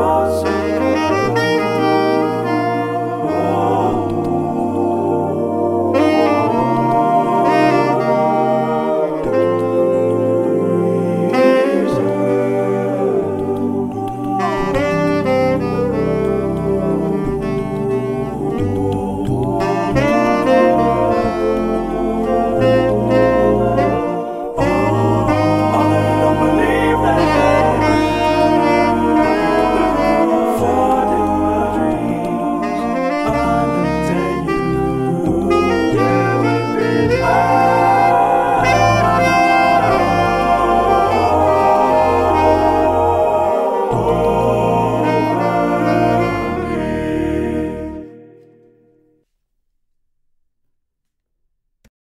your